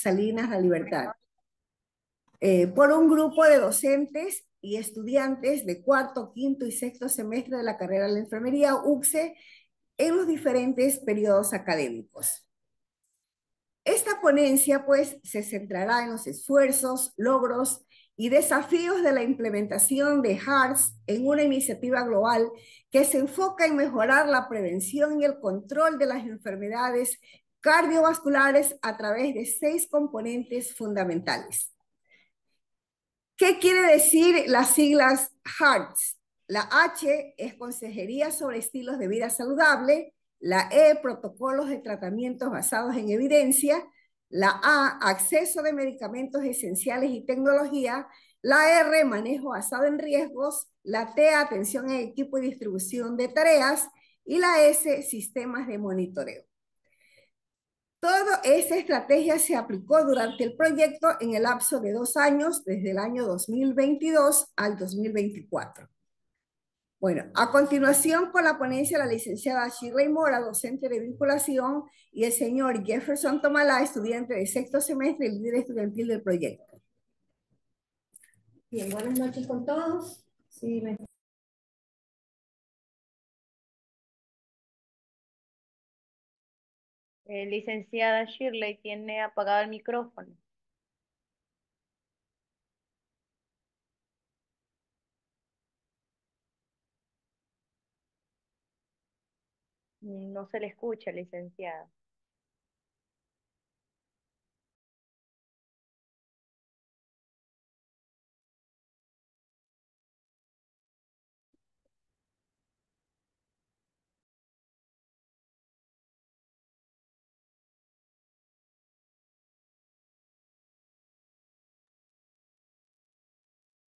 Salinas La Libertad, eh, por un grupo de docentes y estudiantes de cuarto, quinto y sexto semestre de la carrera de la enfermería UCSE en los diferentes periodos académicos. Esta ponencia, pues, se centrará en los esfuerzos, logros y desafíos de la implementación de HARS en una iniciativa global que se enfoca en mejorar la prevención y el control de las enfermedades cardiovasculares a través de seis componentes fundamentales. ¿Qué quiere decir las siglas HARTS? La H es Consejería sobre Estilos de Vida Saludable, la E, Protocolos de Tratamientos Basados en Evidencia, la A, Acceso de Medicamentos Esenciales y Tecnología, la R, Manejo Basado en Riesgos, la T, Atención en Equipo y Distribución de Tareas, y la S, Sistemas de Monitoreo. Toda esa estrategia se aplicó durante el proyecto en el lapso de dos años, desde el año 2022 al 2024. Bueno, a continuación con la ponencia la licenciada Shirley Mora, docente de vinculación, y el señor Jefferson Tomalá, estudiante de sexto semestre y líder estudiantil del proyecto. Bien, buenas noches con todos. Me... Eh, licenciada Shirley, tiene apagado el micrófono. No se le escucha, licenciada.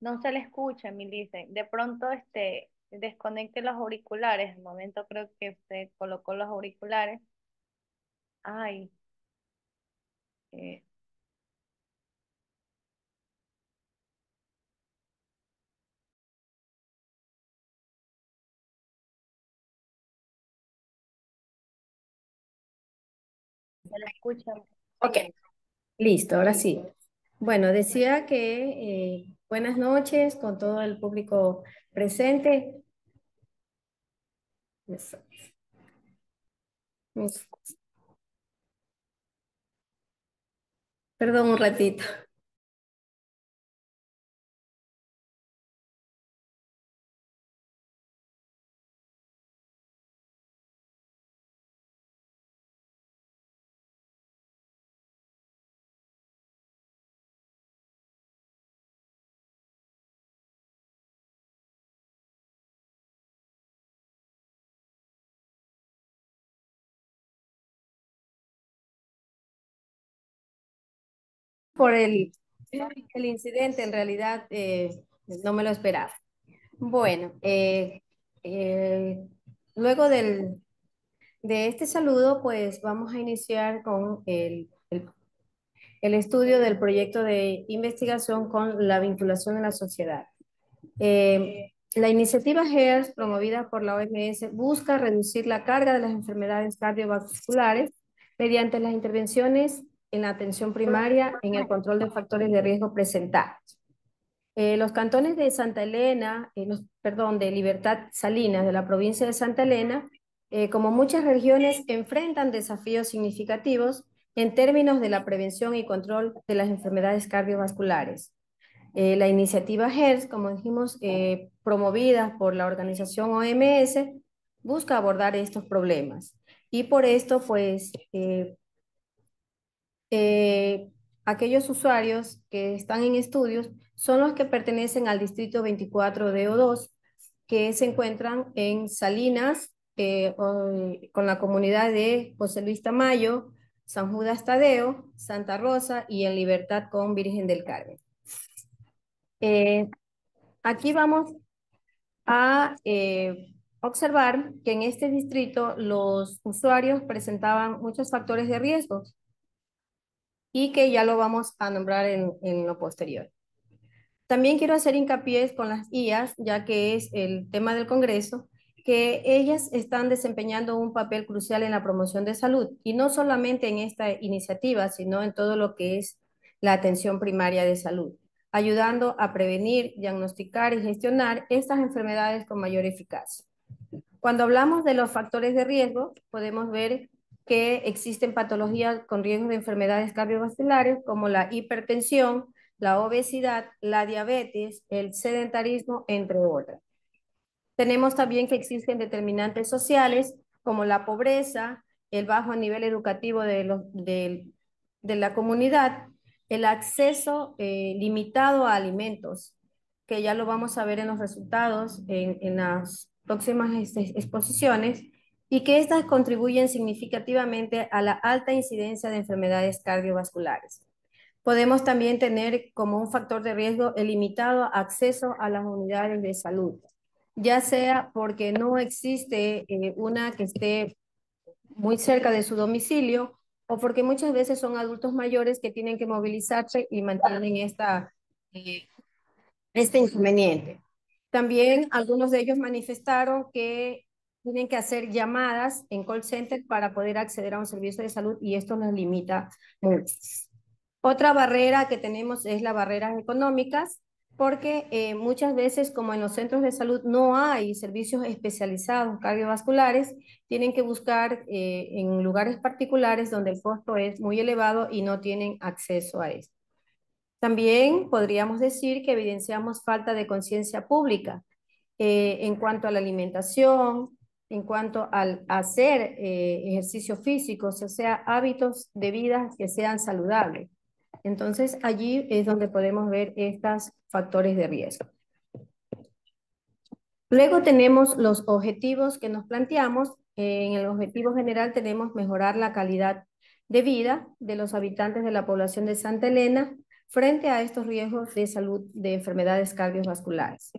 No se le escucha, mi lice. De pronto, este, desconecte los auriculares. El momento creo que usted colocó los auriculares. Ay. Eh. Se le escucha. Ok, listo, ahora sí. Bueno, decía que eh, buenas noches con todo el público presente. Perdón un ratito. Por el, el incidente, en realidad eh, no me lo esperaba. Bueno, eh, eh, luego del, de este saludo, pues vamos a iniciar con el, el, el, estudio del proyecto de investigación con la vinculación en la sociedad. la iniciativa HERS, promovida por la OMS, busca reducir la carga de las enfermedades cardiovasculares mediante las intervenciones en la atención primaria en el control de factores de riesgo presentados. Eh, los cantones de Santa Elena, eh, perdón, de Libertad Salinas, de la provincia de Santa Elena, eh, como muchas regiones, enfrentan desafíos significativos en términos de la prevención y control de las enfermedades cardiovasculares. la iniciativa HERS, como dijimos, promovida por la organización OMS, busca abordar estos problemas. Y por esto, pues, eh, aquellos usuarios que están en estudios son los que pertenecen al distrito 24 de O2, que se encuentran en Salinas, eh, con la comunidad de José Luis Tamayo, San Judas Tadeo, Santa Rosa y en Libertad con Virgen del Carmen. Eh, aquí vamos a observar que en este distrito los usuarios presentaban muchos factores de riesgo y que ya lo vamos a nombrar en, en lo posterior. También quiero hacer hincapié con las IAS, ya que es el tema del Congreso, que ellas están desempeñando un papel crucial en la promoción de salud y no solamente en esta iniciativa, sino en todo lo que es la atención primaria de salud, ayudando a prevenir, diagnosticar y gestionar estas enfermedades con mayor eficacia. Cuando hablamos de los factores de riesgo, podemos ver que existen patologías con riesgo de enfermedades cardiovasculares como la hipertensión, la obesidad, la diabetes, el sedentarismo, entre otras. Tenemos también que existen determinantes sociales como la pobreza, el bajo nivel educativo de, los, de, la comunidad, el acceso eh, limitado a alimentos, que ya lo vamos a ver en los resultados en, en las próximas exposiciones, y que estas contribuyen significativamente a la alta incidencia de enfermedades cardiovasculares. Podemos también tener como un factor de riesgo el limitado acceso a las unidades de salud, ya sea porque no existe eh, una que esté muy cerca de su domicilio o porque muchas veces son adultos mayores que tienen que movilizarse y mantienen esta, eh, este inconveniente. También algunos de ellos manifestaron que tienen que hacer llamadas en call center para poder acceder a un servicio de salud y esto nos limita mucho. Otra barrera que tenemos es las barreras económicas porque eh, muchas veces, como en los centros de salud no hay servicios especializados cardiovasculares, tienen que buscar eh, en lugares particulares donde el costo es muy elevado y no tienen acceso a esto. También podríamos decir que evidenciamos falta de conciencia pública eh, en cuanto a la alimentación, en cuanto al hacer ejercicio físico, o sea, hábitos de vida que sean saludables. Entonces, allí es donde podemos ver estos factores de riesgo. Luego tenemos los objetivos que nos planteamos. En el objetivo general tenemos mejorar la calidad de vida de los habitantes de la población de Santa Elena frente a estos riesgos de salud de enfermedades cardiovasculares.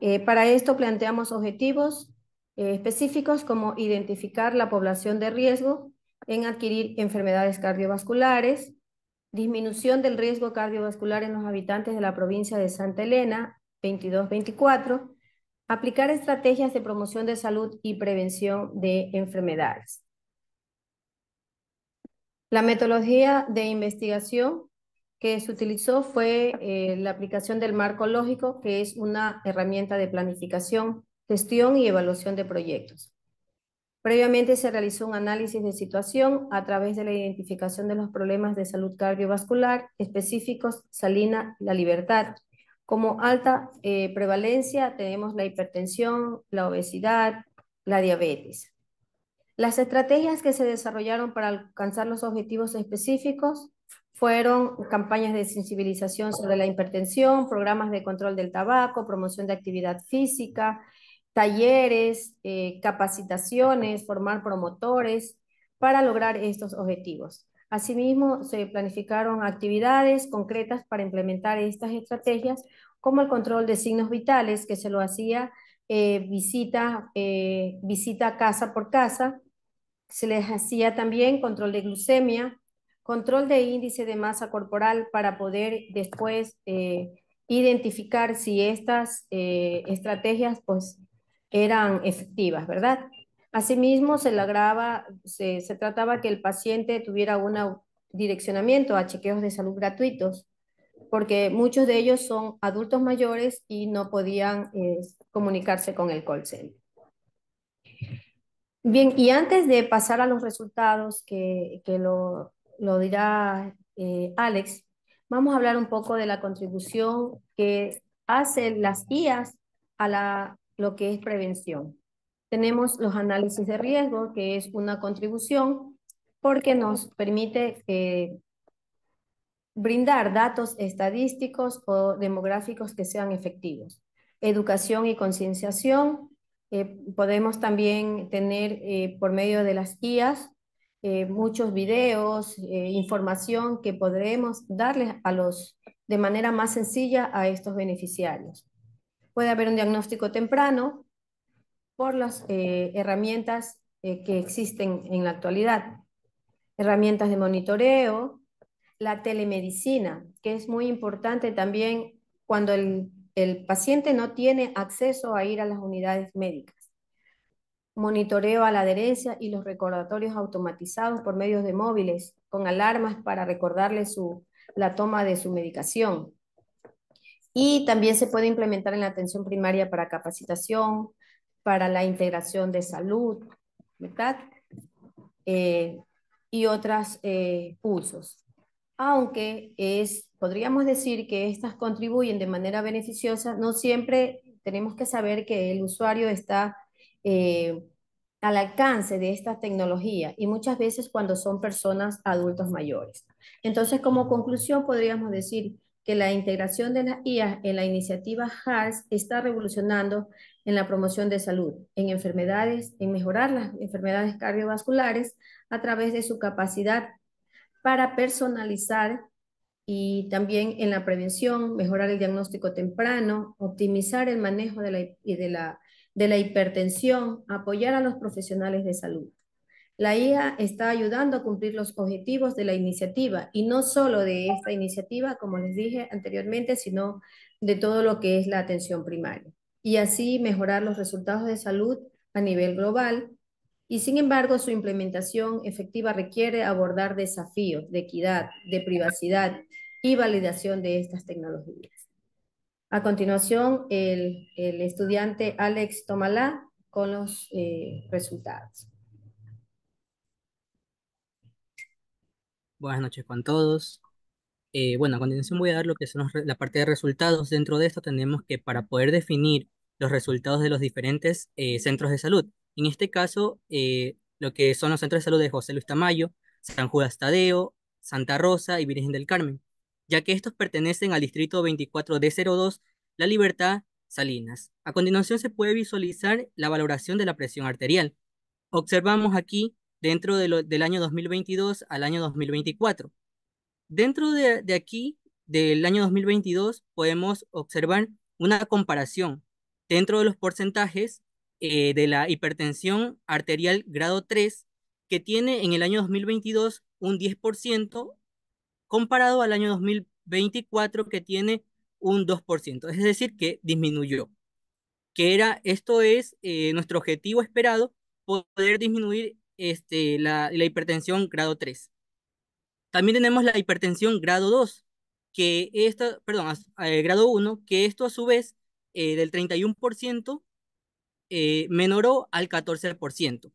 Eh, para esto planteamos objetivos eh, específicos como identificar la población de riesgo en adquirir enfermedades cardiovasculares, disminución del riesgo cardiovascular en los habitantes de la provincia de Santa Elena, 22-24, aplicar estrategias de promoción de salud y prevención de enfermedades. La metodología de investigación que se utilizó fue eh, la aplicación del marco lógico, que es una herramienta de planificación, gestión y evaluación de proyectos. Previamente se realizó un análisis de situación a través de la identificación de los problemas de salud cardiovascular específicos, Salina, La Libertad. Como alta eh, prevalencia tenemos la hipertensión, la obesidad, la diabetes. Las estrategias que se desarrollaron para alcanzar los objetivos específicos fueron campañas de sensibilización sobre la hipertensión, programas de control del tabaco, promoción de actividad física, talleres, eh, capacitaciones, formar promotores para lograr estos objetivos. Asimismo, se planificaron actividades concretas para implementar estas estrategias, como el control de signos vitales, que se lo hacía eh, visita, eh, visita casa por casa, se les hacía también control de glucemia, control de índice de masa corporal para poder después identificar si estas estrategias pues, eran efectivas, ¿verdad? Asimismo, se, lograba, se, se trataba que el paciente tuviera un direccionamiento a chequeos de salud gratuitos, porque muchos de ellos son adultos mayores y no podían eh, comunicarse con el call center. Bien, y antes de pasar a los resultados que, que lo, lo, dirá eh, Alex, vamos a hablar un poco de la contribución que hacen las IAS a la lo que es prevención. Tenemos los análisis de riesgo, que es una contribución porque nos permite eh, brindar datos estadísticos o demográficos que sean efectivos. Educación y concienciación. Eh, podemos también tener eh, por medio de las guías muchos videos, información que podremos darles a los, de manera más sencilla a estos beneficiarios. Puede haber un diagnóstico temprano por las eh, herramientas eh, que existen en la actualidad. Herramientas de monitoreo, la telemedicina, que es muy importante también cuando el, el paciente no tiene acceso a ir a las unidades médicas. monitoreo a la adherencia y los recordatorios automatizados por medios de móviles con alarmas para recordarle su, la toma de su medicación. Y también se puede implementar en la atención primaria para capacitación, para la integración de salud, ¿verdad? Eh, y otros eh, usos. Aunque es, podríamos decir que estas contribuyen de manera beneficiosa, no siempre tenemos que saber que el usuario está eh, al alcance de esta tecnología y muchas veces cuando son personas adultos mayores. Entonces, como conclusión, podríamos decir que la integración de las IA en la iniciativa HARS está revolucionando en la promoción de salud, en enfermedades, en mejorar las enfermedades cardiovasculares a través de su capacidad para personalizar y también en la prevención, mejorar el diagnóstico temprano, optimizar el manejo de la, de la, de la hipertensión, apoyar a los profesionales de salud. La IA está ayudando a cumplir los objetivos de la iniciativa y no solo de esta iniciativa, como les dije anteriormente, sino de todo lo que es la atención primaria. Y así mejorar los resultados de salud a nivel global. Y sin embargo, su implementación efectiva requiere abordar desafíos de equidad, de privacidad y validación de estas tecnologías. A continuación, el, estudiante Alex Tomalá con los eh, resultados. Buenas noches con todos. Eh, bueno, a continuación voy a dar lo que son la parte de resultados. Dentro de esto tenemos que para poder definir los resultados de los diferentes eh, centros de salud, en este caso, eh, lo que son los centros de salud de José Luis Tamayo, San Judas Tadeo, Santa Rosa y Virgen del Carmen, ya que estos pertenecen al distrito 24D02, La Libertad, Salinas. A continuación se puede visualizar la valoración de la presión arterial. Observamos aquí dentro del año 2022 al año 2024. Dentro de, aquí, del año 2022, podemos observar una comparación dentro de los porcentajes eh, de la hipertensión arterial grado 3, que tiene en el año 2022 un 10%, comparado al año 2024, que tiene un 2%, es decir, que disminuyó. Que era, esto es eh, nuestro objetivo esperado, poder disminuir este, la, hipertensión grado 3. También tenemos la hipertensión grado 2, que esto, perdón, eh, grado 1, que esto a su vez eh, del 31% eh, menoró al 14%.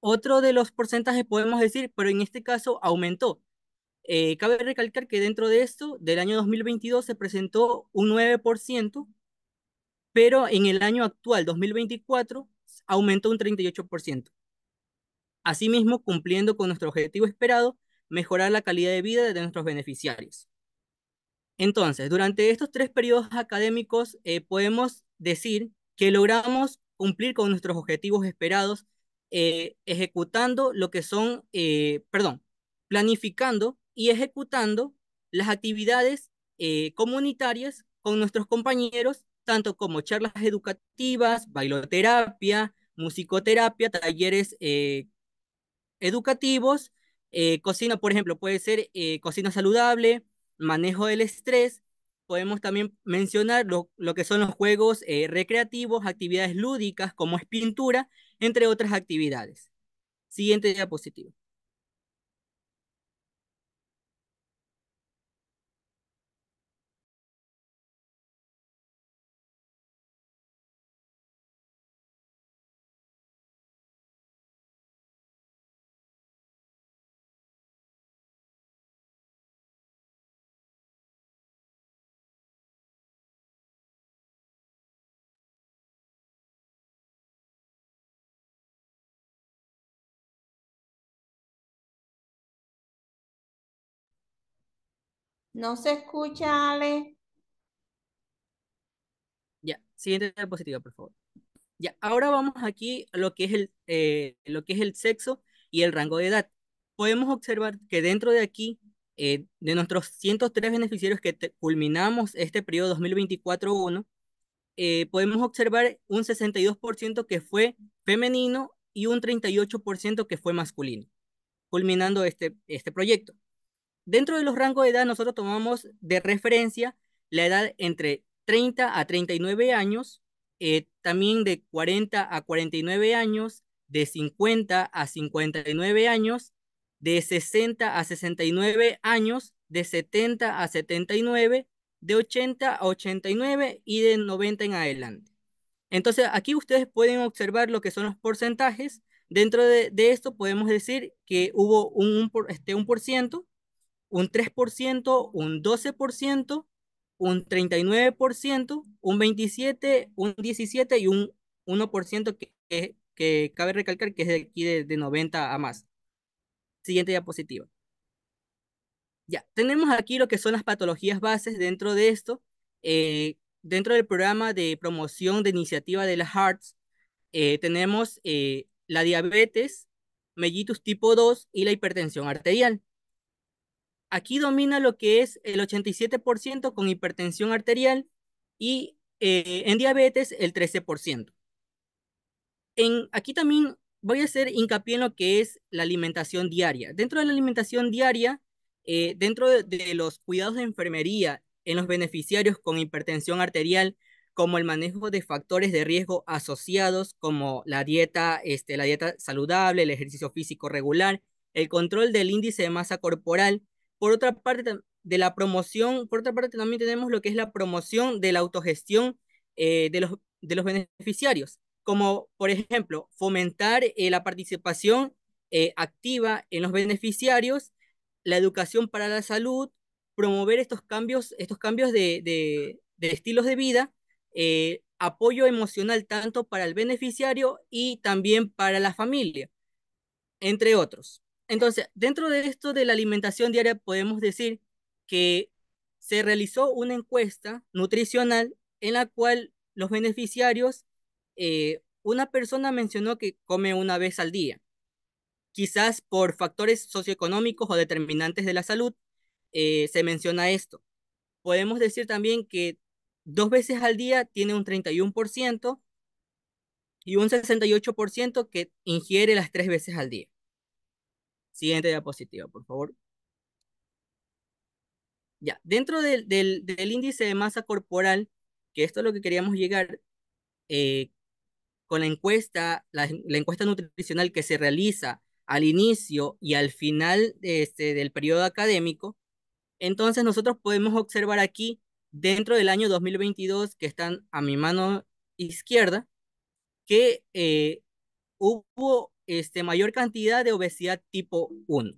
Otro de los porcentajes podemos decir, pero en este caso aumentó. Eh, cabe recalcar que dentro de esto, del año 2022 se presentó un 9%, pero en el año actual, 2024, aumentó un 38%. Asimismo, cumpliendo con nuestro objetivo esperado, mejorar la calidad de vida de nuestros beneficiarios. Entonces, durante estos tres periodos académicos, eh, podemos decir que logramos cumplir con nuestros objetivos esperados, eh, ejecutando lo que son, eh, perdón, planificando y ejecutando las actividades comunitarias con nuestros compañeros, tanto como charlas educativas, bailoterapia, musicoterapia, talleres educativos, eh, cocina, por ejemplo, puede ser eh, cocina saludable, manejo del estrés, podemos también mencionar lo, que son los juegos eh, recreativos, actividades lúdicas como es pintura, entre otras actividades. Siguiente diapositiva. No se escucha, Ale. Ya, siguiente diapositiva, por favor. Ya, ahora vamos aquí a lo que es el, eh, lo que es el sexo y el rango de edad. Podemos observar que dentro de aquí, eh, de nuestros 103 beneficiarios que culminamos este periodo 2024-1, eh, podemos observar un 62% que fue femenino y un 38% que fue masculino, culminando este, este proyecto. Dentro de los rangos de edad, nosotros tomamos de referencia la edad entre 30 a 39 años, eh, también de 40 a 49 años, de 50 a 59 años, de 60 a 69 años, de 70 a 79, de 80 a 89 y de 90 en adelante. Entonces, aquí ustedes pueden observar lo que son los porcentajes. Dentro de, esto podemos decir que hubo un, este, un por ciento, un 3%, un 12%, un 39%, un 27%, un 17% y un 1% que, que, cabe recalcar que es de aquí de, de 90 a más. Siguiente diapositiva. Ya, tenemos aquí lo que son las patologías bases dentro de esto. Eh, dentro del programa de promoción de iniciativa de las HEARTS, eh, tenemos eh, la diabetes, mellitus tipo 2 y la hipertensión arterial. Aquí domina lo que es el 87% con hipertensión arterial y en diabetes el 13%. En, aquí también voy a hacer hincapié en lo que es la alimentación diaria. Dentro de la alimentación diaria, eh, dentro de, los cuidados de enfermería en los beneficiarios con hipertensión arterial, como el manejo de factores de riesgo asociados, como la dieta, este, la dieta saludable, el ejercicio físico regular, el control del índice de masa corporal. Por otra parte, de la promoción, por otra parte también tenemos lo que es la promoción de la autogestión eh, de, los, de los beneficiarios, como por ejemplo fomentar eh, la participación activa en los beneficiarios la educación para la salud, promover estos cambios, estos cambios de, estilos de vida, eh, apoyo emocional tanto para el beneficiario y también para la familia, entre otros. Entonces, dentro de esto de la alimentación diaria, podemos decir que se realizó una encuesta nutricional en la cual los beneficiarios, eh, una persona mencionó que come una vez al día, quizás por factores socioeconómicos o determinantes de la salud, eh, se menciona esto. Podemos decir también que dos veces al día tiene un 31% y un 68% que ingiere las tres veces al día. Siguiente diapositiva, por favor. Ya, dentro del, índice de masa corporal, que esto es lo que queríamos llegar, eh, con la encuesta, la, encuesta nutricional que se realiza al inicio y al final de este, del periodo académico, entonces nosotros podemos observar aquí, dentro del año 2022, que están a mi mano izquierda, que eh, hubo este, mayor cantidad de obesidad tipo 1.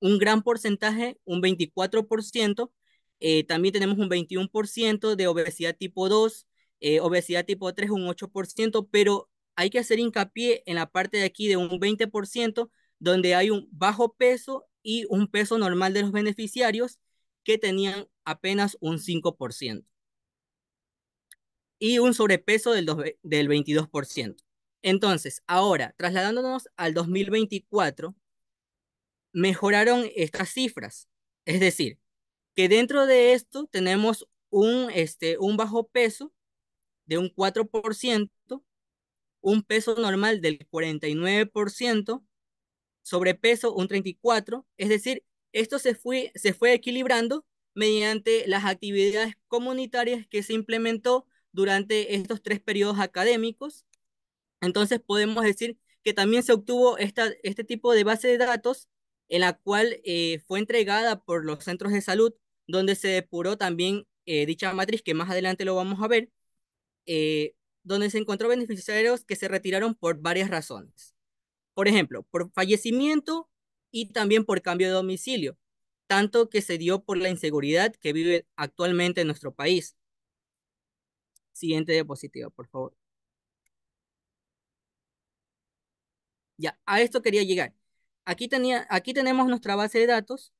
Un gran porcentaje, un 24%. Eh, también tenemos un 21% de obesidad tipo 2, eh, obesidad tipo 3 un 8%, pero hay que hacer hincapié en la parte de aquí de un 20% donde hay un bajo peso y un peso normal de los beneficiarios que tenían apenas un 5% y un sobrepeso del, del 22%. Entonces, ahora, trasladándonos al 2024, mejoraron estas cifras. Es decir, que dentro de esto tenemos un, este, un bajo peso de un 4%, un peso normal del 49%, sobrepeso un 34, es decir, esto se fue, se fue equilibrando mediante las actividades comunitarias que se implementó durante estos tres periodos académicos. Entonces podemos decir que también se obtuvo esta, este tipo de base de datos en la cual eh, fue entregada por los centros de salud, donde se depuró también eh, dicha matriz, que más adelante lo vamos a ver, eh, donde se encontró beneficiarios que se retiraron por varias razones. Por ejemplo, por fallecimiento y también por cambio de domicilio, tanto que se dio por la inseguridad que vive actualmente en nuestro país. Siguiente diapositiva, por favor. Ya, a esto quería llegar. Aquí, tenía, aquí tenemos nuestra base de datos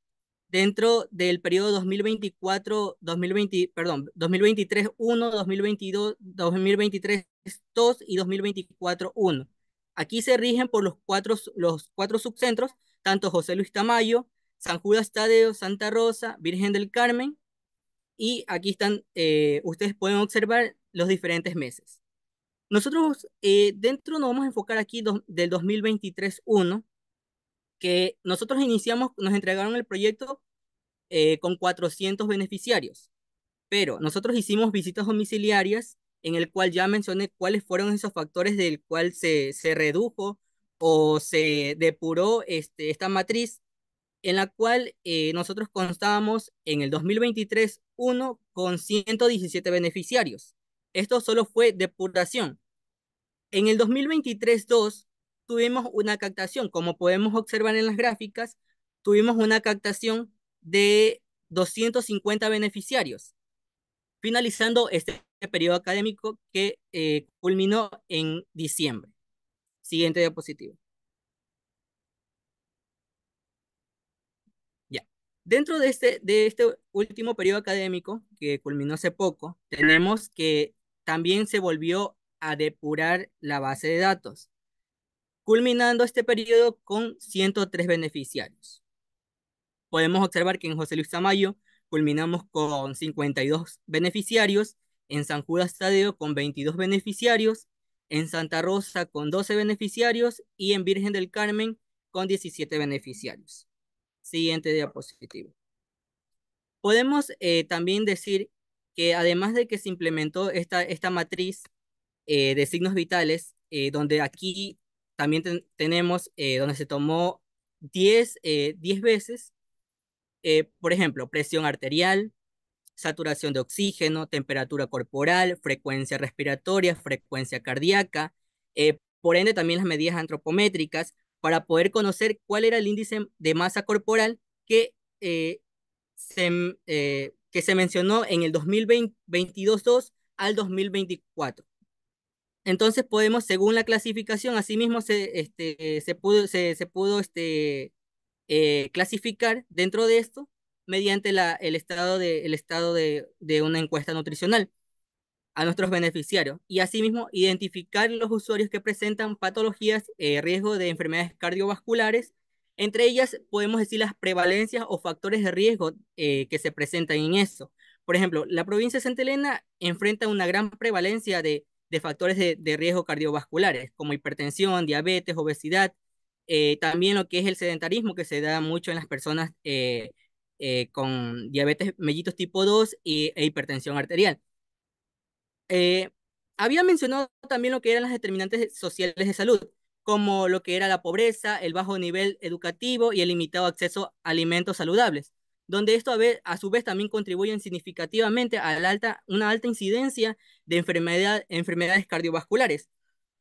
dentro del periodo 2024, 2020, perdón, 2023 1, 2022, 2023 2 y 2024 1. Aquí se rigen por los cuatro, los cuatro subcentros, tanto José Luis Tamayo, San Judas Tadeo, Santa Rosa, Virgen del Carmen, y aquí están, eh, ustedes pueden observar los diferentes meses. Nosotros eh, dentro nos vamos a enfocar aquí del 2023-1, que nosotros iniciamos, nos entregaron el proyecto eh, con 400 beneficiarios, pero nosotros hicimos visitas domiciliarias en el cual ya mencioné cuáles fueron esos factores del cual se, se redujo o se depuró este, esta matriz, en la cual eh, nosotros constábamos en el 2023 uno con 117 beneficiarios. Esto solo fue depuración. En el 2023 2 tuvimos una captación, como podemos observar en las gráficas, tuvimos una captación de 250 beneficiarios, finalizando este periodo académico que eh, culminó en diciembre. Siguiente diapositiva. Ya. Dentro de este, de este último periodo académico, que culminó hace poco, tenemos que también se volvió a depurar la base de datos, culminando este periodo con 103 beneficiarios. Podemos observar que en José Luis Tamayo culminamos con 52 beneficiarios, en San Judas Tadeo con 22 beneficiarios, en Santa Rosa con 12 beneficiarios y en Virgen del Carmen con 17 beneficiarios. Siguiente diapositiva. Podemos eh, también decir que además de que se implementó esta, esta matriz eh, de signos vitales, eh, donde aquí también tenemos, donde se tomó 10, 10 veces, por ejemplo, presión arterial, saturación de oxígeno, temperatura corporal, frecuencia respiratoria, frecuencia cardíaca, eh, por ende también las medidas antropométricas para poder conocer cuál era el índice de masa corporal que, eh, se, eh, que se mencionó en el 2022-2 al 2024. Entonces podemos, según la clasificación, asimismo se, este, se pudo, se, se pudo este, clasificar dentro de esto mediante la, el estado, de, el estado de, de una encuesta nutricional a nuestros beneficiarios y asimismo identificar los usuarios que presentan patologías, eh, riesgo de enfermedades cardiovasculares. Entre ellas podemos decir las prevalencias o factores de riesgo eh, que se presentan en eso. Por ejemplo, la provincia de Santa Elena enfrenta una gran prevalencia de, de factores de, de, riesgo cardiovasculares, como hipertensión, diabetes, obesidad, eh, también lo que es el sedentarismo que se da mucho en las personas eh, con diabetes mellitus tipo 2 y, e hipertensión arterial. Había mencionado también lo que eran las determinantes sociales de salud, como lo que era la pobreza, el bajo nivel educativo y el limitado acceso a alimentos saludables, donde esto a, vez, a su vez también contribuyen significativamente a la alta, una alta incidencia de enfermedad, enfermedades cardiovasculares.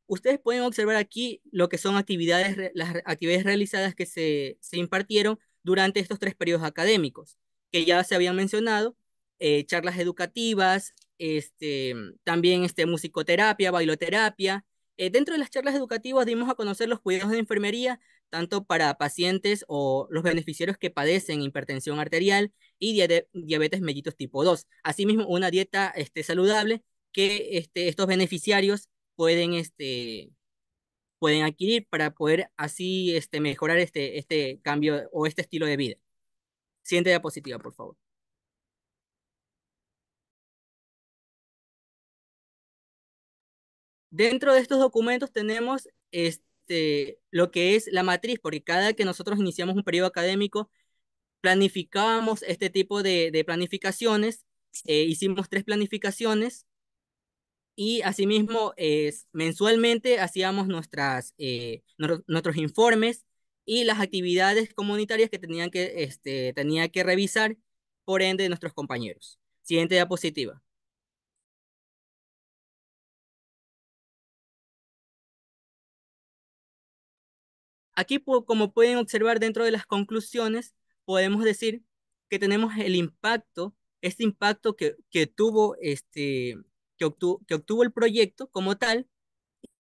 Ustedes pueden observar aquí lo que son actividades, las actividades realizadas que se, se impartieron durante estos tres periodos académicos, que ya se habían mencionado, eh, charlas educativas, este, también este, musicoterapia, bailoterapia. Eh, dentro de las charlas educativas dimos a conocer los cuidados de enfermería, tanto para pacientes o los beneficiarios que padecen hipertensión arterial y diabetes mellitus tipo 2. Asimismo, una dieta este, saludable que este, estos beneficiarios pueden este, pueden adquirir para poder así este, mejorar este, este cambio o este estilo de vida. Siguiente diapositiva, por favor. Dentro de estos documentos tenemos este, lo que es la matriz, porque cada que nosotros iniciamos un periodo académico, planificábamos este tipo de, de planificaciones, eh, hicimos tres planificaciones y asimismo mensualmente hacíamos nuestras, eh, nuestros informes y las actividades comunitarias que tenían que, este, tenía que revisar por ende nuestros compañeros. Siguiente diapositiva. Aquí, como pueden observar dentro de las conclusiones, podemos decir que tenemos el impacto, este impacto que, que tuvo este, que obtuvo, el proyecto como tal,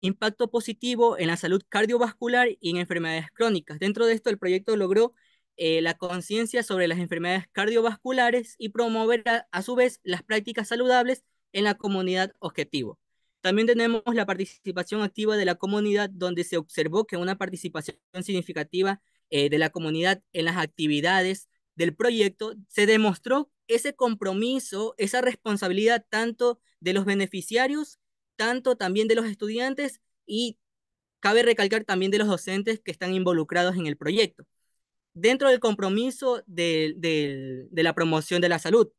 impacto positivo en la salud cardiovascular y en enfermedades crónicas. Dentro de esto, el proyecto logró eh, la conciencia sobre las enfermedades cardiovasculares y promover a, su vez las prácticas saludables en la comunidad objetivo. También tenemos la participación activa de la comunidad, donde se observó que una participación significativa eh, de la comunidad en las actividades del proyecto se demostró ese compromiso, esa responsabilidad tanto de los beneficiarios, tanto también de los estudiantes y cabe recalcar también de los docentes que están involucrados en el proyecto. Dentro del compromiso de, de la promoción de la salud,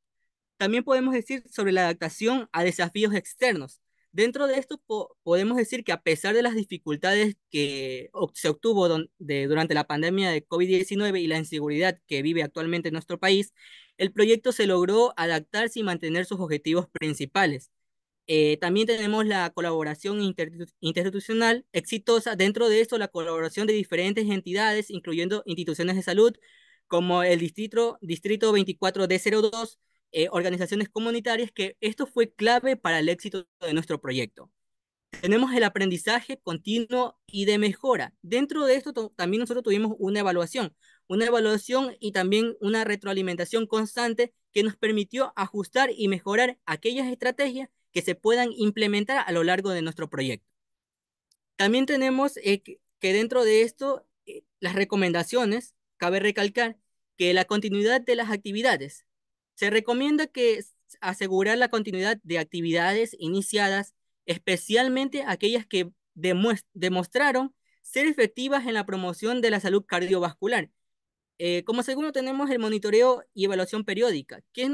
también podemos decir sobre la adaptación a desafíos externos. Dentro de esto podemos decir que a pesar de las dificultades que se obtuvo durante la pandemia de COVID-19 y la inseguridad que vive actualmente en nuestro país, el proyecto se logró adaptarse y mantener sus objetivos principales. Eh, también tenemos la colaboración institucional exitosa. Dentro de esto, la colaboración de diferentes entidades, incluyendo instituciones de salud, como el Distrito, Distrito 24D02, eh, organizaciones comunitarias, que esto fue clave para el éxito de nuestro proyecto. Tenemos el aprendizaje continuo y de mejora. Dentro de esto también nosotros tuvimos una evaluación, una evaluación y también una retroalimentación constante que nos permitió ajustar y mejorar aquellas estrategias que se puedan implementar a lo largo de nuestro proyecto. También tenemos eh, que dentro de esto, eh, las recomendaciones, cabe recalcar que la continuidad de las actividades se recomienda que asegurar la continuidad de actividades iniciadas, especialmente aquellas que demostraron ser efectivas en la promoción de la salud cardiovascular. Eh, como segundo tenemos el monitoreo y evaluación periódica. ¿Qué,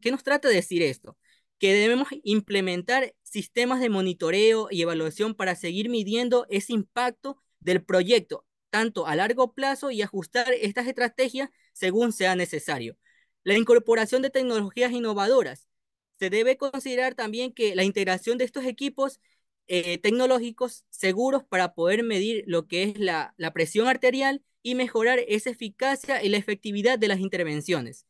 ¿Qué nos trata de decir esto? Que debemos implementar sistemas de monitoreo y evaluación para seguir midiendo ese impacto del proyecto, tanto a largo plazo y ajustar estas estrategias según sea necesario. La incorporación de tecnologías innovadoras. Se debe considerar también que la integración de estos equipos eh, tecnológicos seguros para poder medir lo que es la, la presión arterial y mejorar esa eficacia y la efectividad de las intervenciones.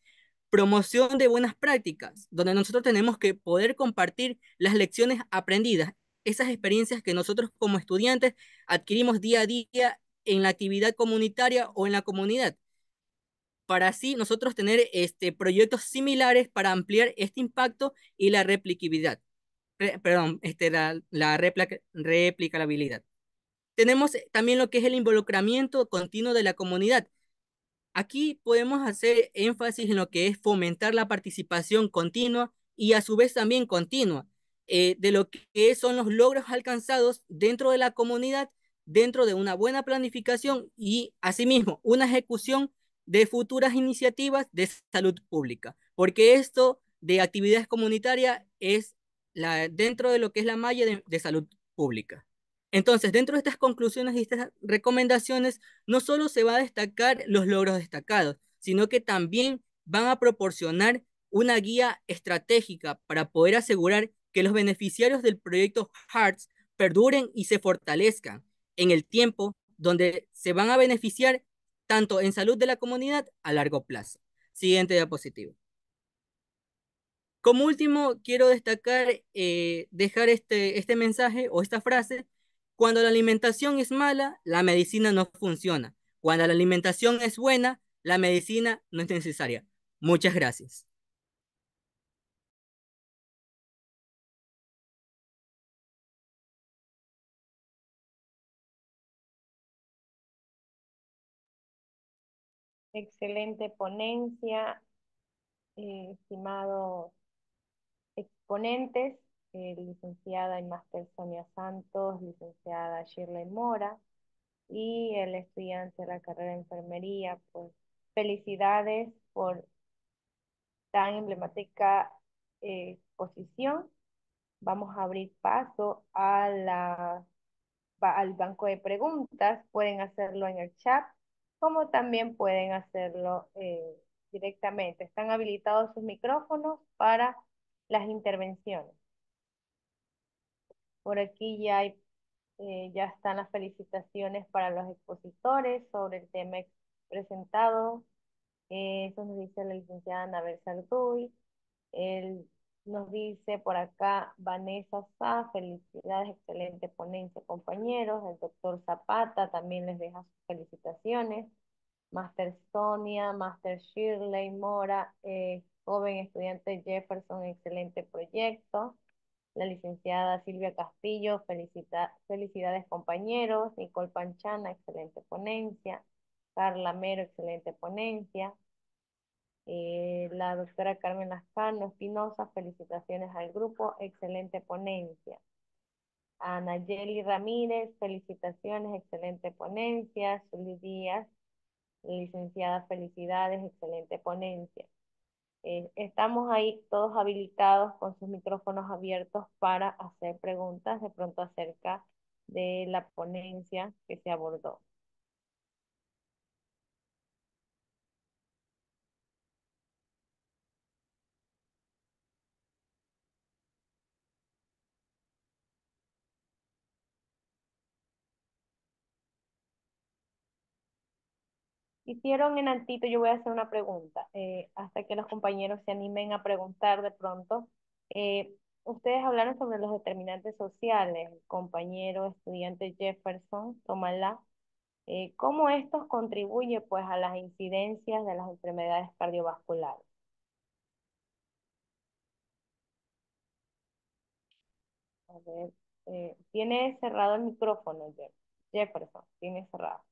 Promoción de buenas prácticas, donde nosotros tenemos que poder compartir las lecciones aprendidas, esas experiencias que nosotros como estudiantes adquirimos día a día en la actividad comunitaria o en la comunidad para así nosotros tener este, proyectos similares para ampliar este impacto y la replicabilidad. perdón, este, la, la replicabilidad. Tenemos también lo que es el involucramiento continuo de la comunidad. Aquí podemos hacer énfasis en lo que es fomentar la participación continua y a su vez también continua eh, de lo que son los logros alcanzados dentro de la comunidad, dentro de una buena planificación y asimismo una ejecución de futuras iniciativas de salud pública, porque esto de actividades comunitarias es dentro de lo que es la malla de, salud pública. Entonces, dentro de estas conclusiones y estas recomendaciones, no solo se va a destacar los logros destacados, sino que también van a proporcionar una guía estratégica para poder asegurar que los beneficiarios del proyecto HEARTS perduren y se fortalezcan en el tiempo donde se van a beneficiar tanto en salud de la comunidad a largo plazo. Siguiente diapositiva. Como último, quiero destacar, eh, dejar este, este mensaje o esta frase. Cuando la alimentación es mala, la medicina no funciona. Cuando la alimentación es buena, la medicina no es necesaria. Muchas gracias. Excelente ponencia, eh, estimados exponentes, eh, licenciada y máster Sonia Santos, licenciada Shirley Mora y el estudiante de la carrera de enfermería, pues felicidades por tan emblemática eh, exposición. Vamos a abrir paso a la, al banco de preguntas. Pueden hacerlo en el chat como también pueden hacerlo eh, directamente. Están habilitados sus micrófonos para las intervenciones. Por aquí ya, hay, eh, ya están las felicitaciones para los expositores sobre el tema presentado. Eh, eso nos dice la licenciada Anabel Sarduy. Él nos dice por acá Vanessa Sá, felicidades, excelente ponencia, compañeros. El doctor Zapata también les deja sus felicitaciones. Master Sonia, Master Shirley Mora, eh, joven estudiante Jefferson, excelente proyecto. La licenciada Silvia Castillo, felicidades compañeros. Nicole Panchana, excelente ponencia. Carla Mero, excelente ponencia. Eh, la doctora Carmen Lascano Espinosa, felicitaciones al grupo, excelente ponencia. Ana Yeli Ramírez, felicitaciones, excelente ponencia. Zully Díaz, licenciada, felicidades, excelente ponencia. Eh, estamos ahí todos habilitados con sus micrófonos abiertos para hacer preguntas de pronto acerca de la ponencia que se abordó. Hicieron en altito, yo voy a hacer una pregunta, eh, hasta que los compañeros se animen a preguntar de pronto. Eh, ustedes hablaron sobre los determinantes sociales, compañero estudiante Jefferson, tómala. Eh, ¿cómo estos contribuyen pues a las incidencias de las enfermedades cardiovasculares? A ver, eh, tiene cerrado el micrófono, Jefferson, tiene cerrado.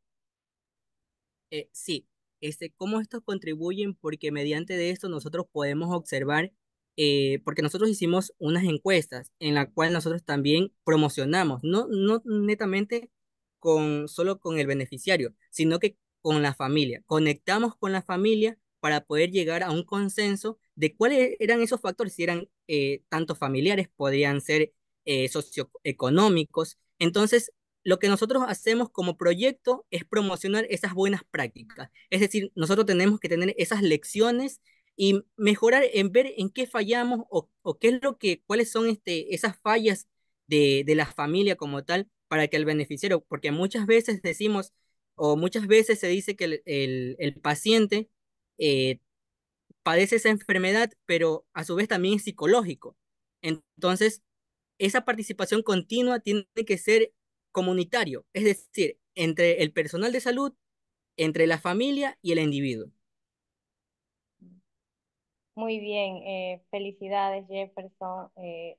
Eh, sí, este, cómo estos contribuyen, porque mediante de esto nosotros podemos observar, eh, porque nosotros hicimos unas encuestas en la cual nosotros también promocionamos, no, no netamente con, solo con el beneficiario, sino que con la familia. Conectamos con la familia para poder llegar a un consenso de cuáles eran esos factores, si eran eh, tanto familiares, podrían ser socioeconómicos. Entonces, lo que nosotros hacemos como proyecto es promocionar esas buenas prácticas. Es decir, nosotros tenemos que tener esas lecciones y mejorar en ver en qué fallamos o, qué es lo que, cuáles son este, esas fallas de, la familia como tal para que el beneficiario, porque muchas veces decimos o muchas veces se dice que el, paciente eh, padece esa enfermedad, pero a su vez también es psicológico. Entonces, esa participación continua tiene que ser comunitario, es decir, entre el personal de salud, entre la familia y el individuo. Muy bien, eh, felicidades Jefferson. Eh,